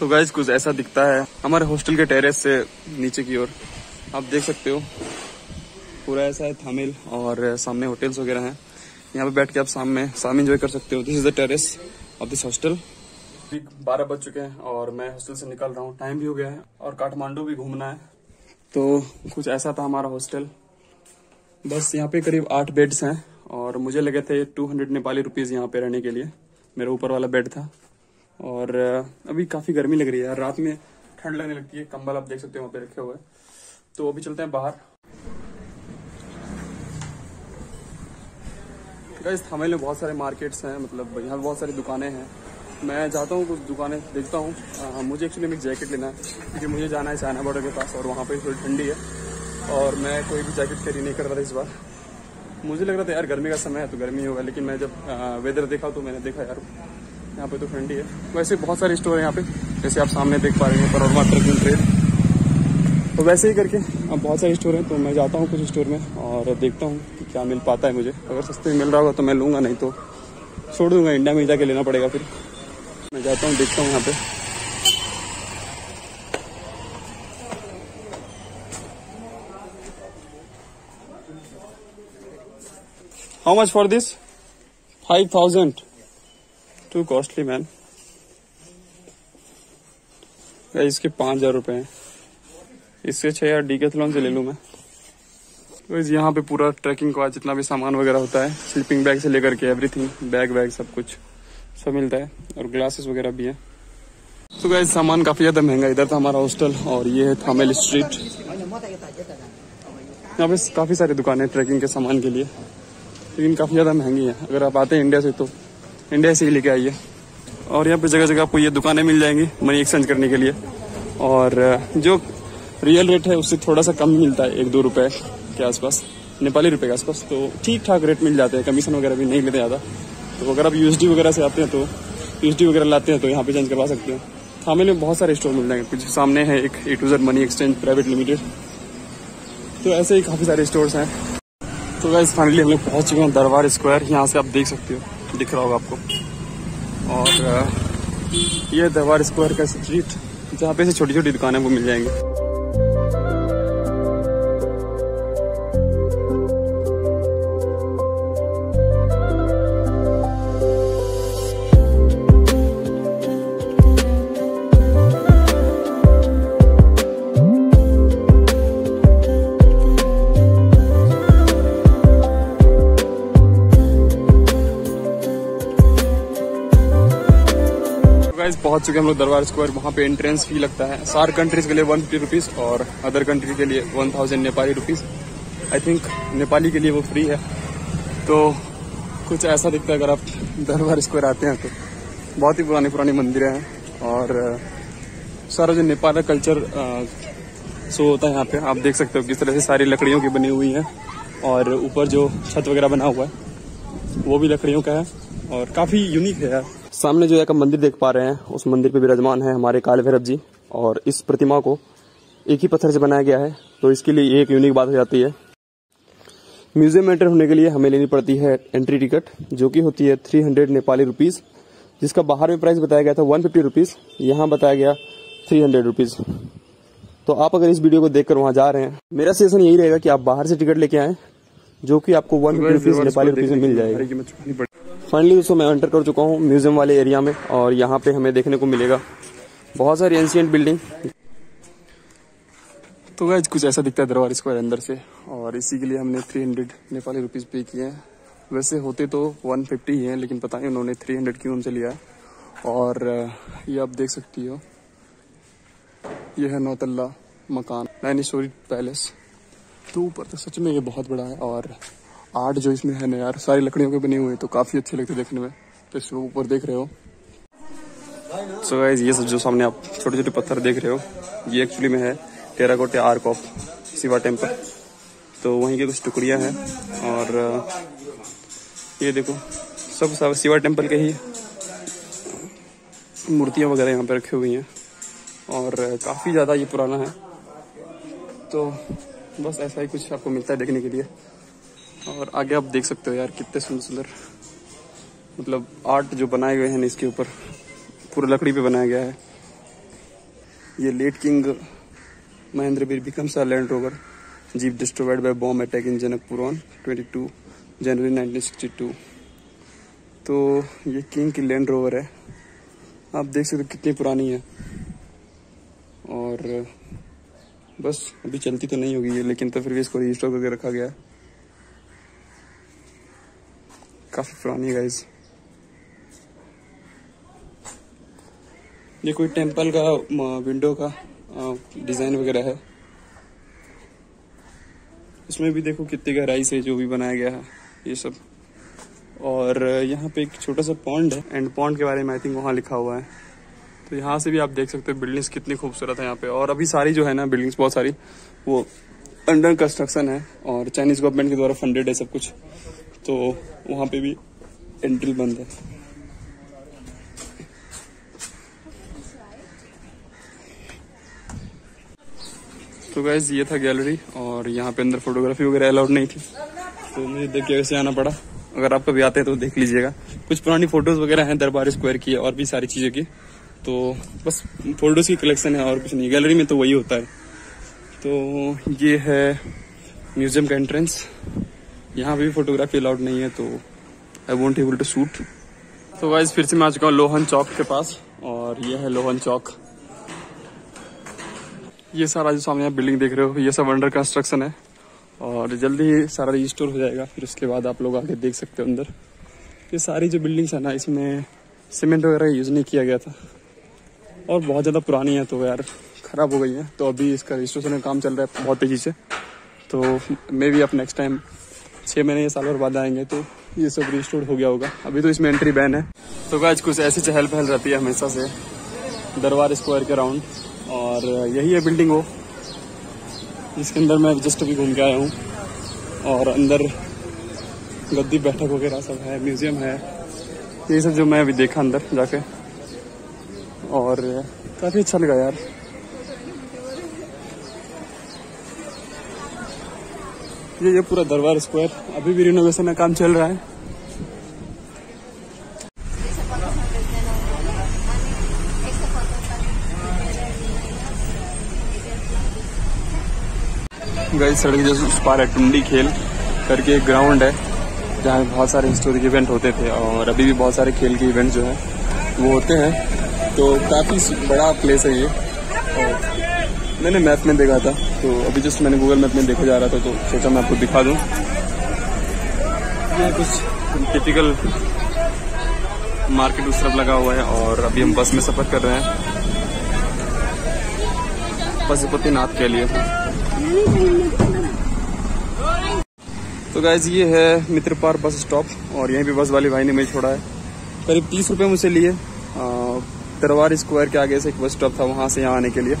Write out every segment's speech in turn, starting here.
तो गाइज़ कुछ ऐसा दिखता है। हमारे हॉस्टल के टेरेस से नीचे की ओर। आप देख सकते हो। पूरा ऐसा है थामिल और सामने होटल्स वगैरह हैं। यहाँ पे बैठ के आप सामने शाम इंजॉय कर सकते हो। This is the terrace of this hostel बारह बज चुके हैं और मैं हॉस्टल से निकल रहा हूँ। टाइम भी हो गया है और काठमांडू भी घूमना है। तो कुछ ऐसा था हमारा हॉस्टल बस यहाँ पे करीब आठ बेड्स हैं और मुझे लगे थे टू हंड्रेड नेपाली रुपीज़ यहाँ पे रहने के लिए। मेरा ऊपर वाला बेड था। और अभी काफ़ी गर्मी लग रही है रात में ठंड लगने लगती है। कंबल आप देख सकते हो वहाँ पे रखे हुए तो अभी चलते हैं बाहर। गाइस थामेल में बहुत सारे मार्केट्स हैं। मतलब यहाँ बहुत सारी दुकानें हैं। मैं जाता हूँ, कुछ दुकानें देखता हूँ। मुझे एक्चुअली में जैकेट लेना है। क्योंकि मुझे जाना है चाइना बॉर्डर के पास और वहाँ पर थोड़ी ठंडी है। और मैं कोई भी जैकेट कैरी नहीं कर रहा था इस बार। मुझे लग रहा था, यार, गर्मी का समय है तो गर्मी होगा। लेकिन मैं जब वेदर देखा तो मैंने देखा, यार यहाँ पे तो ठंडी है। वैसे बहुत सारे स्टोर है यहाँ पे, जैसे आप सामने देख पा रहे हैं परोरमा ट्रकिंग ट्रेड तो वैसे ही करके अब बहुत सारे स्टोर हैं तो मैं जाता हूँ कुछ स्टोर में और देखता हूँ कि क्या मिल पाता है मुझे। अगर सस्ते में मिल रहा होगा तो मैं लूँगा, नहीं तो छोड़ दूँगा इंडिया में जाके लेना पड़ेगा फिर। मैं जाता हूँ, देखता हूँ यहाँ पे। How much for this five thousand too costly man इसके पाँच हज़ार रुपये हैं। इससे छः हज़ार डीकेथलॉन से ले लूँ मैं। तो यहाँ पे पूरा ट्रैकिंग का जितना भी सामान वगैरह होता है स्लीपिंग बैग से लेकर के एवरीथिंग बैग वैग सब कुछ, सब मिलता है और ग्लासेस वगैरह भी है। तो so सामान काफ़ी ज़्यादा महँगा इधर था हमारा हॉस्टल और ये है थामेल स्ट्रीट यहाँ पे काफ़ी सारी दुकानें ट्रैकिंग के सामान के लिए, लेकिन काफ़ी ज़्यादा महँगी है। अगर आप आते हैं इंडिया से तो इंडिया से ही लेके आइए और यहाँ पे जगह जगह आपको ये दुकानें मिल जाएँगी मनी एक्सचेंज करने के लिए। और जो रियल रेट है, उससे थोड़ा सा कम मिलता है, एक दो रुपए के आसपास, नेपाली रुपए के आसपास। तो ठीक ठाक रेट मिल जाते हैं, कमीशन वगैरह भी नहीं लेते ज़्यादा। तो अगर आप यूएसडी वगैरह से आते हैं तो यूएसडी वगैरह लाते हैं तो यहाँ पे चेंज करवा सकते हैं। थामे में बहुत सारे स्टोर मिल जाएँगे। कुछ सामने है, एक A to Z money exchange private limited. तो ऐसे ही काफ़ी सारे स्टोर्स हैं। तो गाइस फाइनली हम लोग पहुँच चुके हैं दरबार स्क्वायर यहाँ से आप देख सकते हो। दिख रहा होगा आपको। और ये दरबार स्क्वायर का स्ट्रीट जहाँ पे से छोटी छोटी दुकानें वो मिल जाएँगी। पहुँच चुके हैं हम लोग दरबार स्क्वायर। वहाँ पे एंट्रेंस फ़ी लगता है। सार कंट्रीज़ के लिए वन फिफ्टी रुपीज़ और अदर कंट्री के लिए one thousand Nepali rupees I think Nepali के लिए वो फ्री है। तो कुछ ऐसा दिखता है अगर आप दरबार स्क्वायर आते हैं तो। बहुत ही पुरानी पुरानी मंदिरें हैं और सारा जो नेपाल का कल्चर शो होता है यहाँ पे, आप देख सकते हो किस तरह से सारी लकड़ियों की बनी हुई है और ऊपर जो छत वगैरह बना हुआ है, वो भी लकड़ियों का है और काफ़ी यूनिक है यार। सामने जो एक मंदिर देख पा रहे हैं, उस मंदिर पे विराजमान है हमारे काल भैरव जी और इस प्रतिमा को एक ही पत्थर से बनाया गया है तो इसके लिए एक यूनिक बात हो जाती है। म्यूज़ियम एंटर होने के लिए हमें लेनी पड़ती है एंट्री टिकट, जो कि होती है थ्री हंड्रेड नेपाली रुपीज़ जिसका बाहर में प्राइस बताया गया था वन फिफ्टी रुपीज़ यहाँ बताया गया थ्री हंड्रेड रुपीज़ तो आप अगर इस वीडियो को देखकर वहाँ जा रहे हैं, मेरा सजेशन यही रहेगा कि आप बाहर से टिकट लेके आए, जो कि आपको one fifty rupees Nepali rupees में मिल जाएगा। फाइनली दोस्तों मैं एंटर कर चुका हूँ म्यूज़ियम वाले एरिया में और यहाँ पे हमें देखने को मिलेगा। बहुत सारी एंशियंट बिल्डिंग तो गैज कुछ ऐसा दिखता है दरबार स्क्वायर अंदर से। और इसी के लिए हमने थ्री हंड्रेड नेपाली रुपीज़ पे किए हैं। वैसे होते तो वन फिफ्टी ही हैं, लेकिन पता नहीं उन्होंने थ्री हंड्रेड क्यों हमसे लिया। है और, ये आप देख सकती हो। ये है नौतल्ला मकान नाइन स्टोरी पैलेस तो ऊपर तो सच में ये बहुत बड़ा है और आर्ट जो इसमें है ना यार, सारी लकड़ियों के बने हुए तो काफ़ी अच्छे लगते देखने में। तो इसको ऊपर देख रहे हो। सो so ये सब जो सामने आप छोटे छोटे पत्थर देख रहे हो, ये एक्चुअली में है terracotta arch of Shiva temple तो वहीं की कुछ टुकड़ियाँ हैं और ये देखो, सब सब शिवा टेंपल के ही मूर्तियाँ वगैरह यहाँ पे रखी हुई हैं। और काफ़ी ज़्यादा ये पुराना है। तो बस ऐसा ही कुछ आपको मिलता है देखने के लिए। और आगे आप देख सकते हो यार कितने सुंदर सुंदर मतलब आर्ट जो बनाए गए हैं इसके ऊपर, पूरा लकड़ी पे बनाया गया है। ये late king Mahendra Bir Bikram's a land rover jeep destroyed by bomb attack in Janakpur on 22 January 1962 तो ये किंग की लैंड रोवर है। आप देख सकते हो कितनी पुरानी है। और बस, अभी चलती तो नहीं होगी ये, लेकिन तो फिर भी इसको रजिस्टर करके रखा गया है। काफ़ी पुरानी है ये कोई टेंपल का विंडो का डिज़ाइन वगैरह है. इसमें भी देखो कितनी गहराई से जो भी बनाया गया है, ये सब. और, यहाँ पे एक छोटा सा पॉन्ड है एंड पॉन्ड के बारे में आई थिंक वहाँ लिखा हुआ है. तो यहाँ से भी आप देख सकते हो बिल्डिंग्स कितनी खूबसूरत है यहाँ पे. और अभी सारी जो है ना बिल्डिंग्स बहुत सारी, वो अंडर कंस्ट्रक्शन है और चाइनीज़ गवर्नमेंट के द्वारा फंडेड है सब कुछ। तो वहाँ पे भी एंट्री बंद है। तो गैस ये था गैलरी और यहाँ पे अंदर फोटोग्राफी वगैरह अलाउड नहीं थी। तो मुझे देख के वैसे आना पड़ा। अगर आप कभी आते हैं तो देख लीजिएगा। कुछ पुरानी फ़ोटोज़ वगैरह हैं दरबार स्क्वायर की और भी सारी चीज़ों की। तो बस फ़ोटोज़ की कलेक्शन है और कुछ नहीं। गैलरी में तो वही होता है। तो ये है म्यूज़ियम का एंट्रेंस। यहाँ भी फोटोग्राफी अलाउड नहीं है तो I won't able to shoot तो वाइज फिर से मैं आ चुका हूँ लोहन चौक के पास, और ये है लोहन चौक। ये सारा जो सामने आप बिल्डिंग देख रहे हो, ये सब अंडर कंस्ट्रक्शन है। और जल्दी ही सारा रजिस्टोर हो जाएगा, फिर उसके बाद आप लोग आके देख सकते हो अंदर। ये सारी जो बिल्डिंग्स है ना, इसमें सीमेंट वगैरह यूज़ नहीं किया गया था। और बहुत ज़्यादा पुरानी है तो यार ख़राब हो गई है। तो अभी इसका रजिस्ट्रेशन का काम चल रहा है बहुत तेज़ी से। तो मे भी आप नेक्स्ट टाइम छः महीने या साल भर बाद आएँगे तो ये सब रिस्टोर हो गया होगा। अभी तो इसमें एंट्री बैन है। तो आज कुछ ऐसी चहल पहल रहती है हमेशा से। दरबार स्क्वायर के राउंड और यही है बिल्डिंग वो। जिसके अंदर मैं जस्ट अभी घूम के आया हूँ। और अंदर गद्दी बैठक वगैरह सब है म्यूज़ियम है। ये सब जो मैं अभी देखा अंदर जाके। और काफ़ी अच्छा लगा यार। ये ये पूरा दरबार स्क्वायर। अभी भी रिनोवेशन का काम चल रहा है। गई सड़क जैसे उस पार है टुंडी खेल करके एक ग्राउंड है, जहाँ बहुत सारे हिस्टोरिक इवेंट होते थे और अभी भी बहुत सारे खेल के इवेंट जो है, वो होते हैं। तो काफ़ी बड़ा प्लेस है ये। और मैंने मैप में देखा था। तो अभी जस्ट मैंने गूगल मैप में देखा जा रहा था तो सोचा मैं आपको दिखा दूँ। कुछ टिपिकल मार्केट उस तरफ़ लगा हुआ है और अभी हम बस में सफ़र कर रहे हैं। पशुपतिनाथ के लिए। तो गाइज़ ये है मित्र पार बस स्टॉप और यहीं पे बस वाली भाई ने मुझे छोड़ा है। करीब तीस रुपए मुझसे लिए। दरबार स्क्वायर के आगे से एक बस स्टॉप था वहाँ से यहाँ आने के लिए।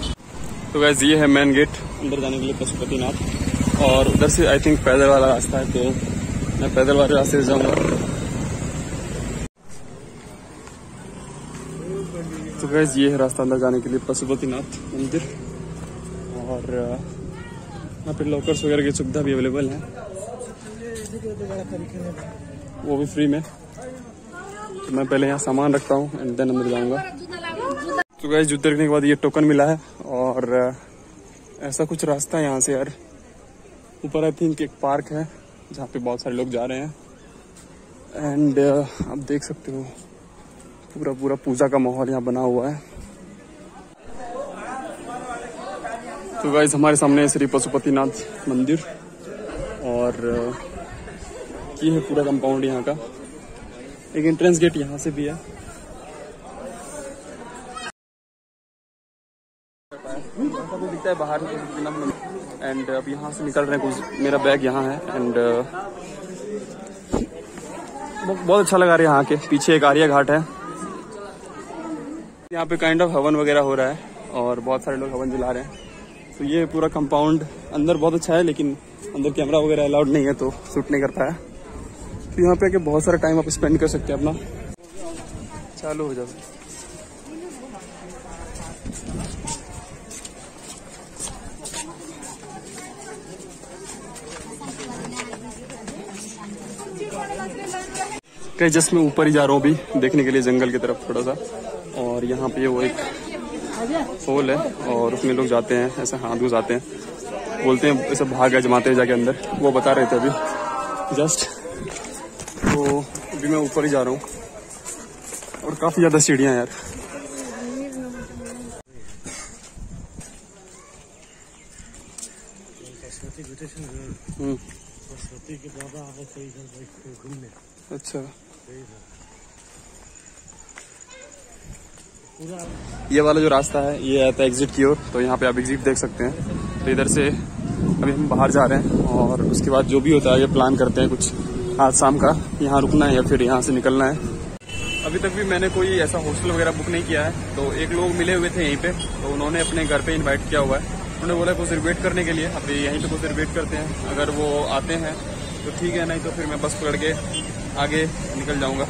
तो गैस ये है मेन गेट अंदर जाने के लिए पशुपतिनाथ। और उधर से आई थिंक पैदल वाला रास्ता है तो मैं पैदल वाले रास्ते से जाऊँगा। तो गैस ये है रास्ता अंदर जाने के लिए पशुपतिनाथ मंदिर। और यहाँ पे लॉकर्स वगैरह की सुविधा भी अवेलेबल है। वो भी फ्री में। तो मैं पहले यहाँ सामान रखता हूँ एंड देन अंदर जाऊँगा। तो गैस जूते रखने के बाद ये टोकन मिला है। और ऐसा कुछ रास्ता है यहाँ से यार। ऊपर आई थिंक एक पार्क है, जहाँ पे बहुत सारे लोग जा रहे हैं। एंड आप देख सकते हो पूरा पूरा पूजा का माहौल यहाँ बना हुआ है। तो गाइज़ हमारे सामने है श्री पशुपतिनाथ मंदिर और ये है पूरा कंपाउंड यहाँ का। एक एंट्रेंस गेट यहाँ से भी है। है, बाहर एंड अब यहाँ से निकल रहे हैं, कुछ मेरा बैग यहाँ है एंड बहुत अच्छा लगा रहा है यहाँ के। पीछे एक आर्या घाट है। यहाँ पे काइंड ऑफ़ हवन वगैरह हो रहा है, और बहुत सारे लोग हवन जला रहे हैं। तो ये पूरा कंपाउंड अंदर बहुत अच्छा है, लेकिन अंदर कैमरा वगैरह अलाउड नहीं है तो शूट नहीं कर पाया। तो यहाँ पे आके बहुत सारा टाइम आप स्पेंड कर सकते हैं अपना। चालू हो जाए कहीं जस्ट मैं ऊपर ही जा रहा हूँ अभी देखने के लिए जंगल की तरफ़ थोड़ा सा। और यहाँ पे वो एक होल है और उसमें लोग जाते हैं ऐसे हाथ घुसाते हैं। बोलते हैं ऐसे भाग गए जमाते हैं जाके अंदर। वो बता रहे थे अभी। जस्ट तो अभी मैं ऊपर ही जा रहा हूँ। और काफ़ी ज़्यादा सीढ़ियाँ यार। सरस्वती हम्म, के बाबा आगे थे इधर घूमने अच्छा। ये वाला जो रास्ता है, ये आता है एग्जिट की ओर तो यहाँ पे आप एग्जिट देख सकते हैं। तो इधर से अभी हम बाहर जा रहे हैं और उसके बाद जो भी होता है, ये प्लान करते हैं कुछ आज शाम का। यहाँ रुकना है या फिर यहाँ से निकलना है। अभी तक भी मैंने कोई ऐसा हॉस्टल वगैरह बुक नहीं किया है तो एक लोग मिले हुए थे यहीं पे तो उन्होंने अपने घर पे इनवाइट किया हुआ है। उन्होंने बोला कुछ रिवेट करने के लिए, अभी यहीं पे कुछ रिवेट करते हैं। अगर वो आते हैं तो ठीक है, नहीं तो फिर मैं बस पकड़ के आगे निकल जाऊँगा।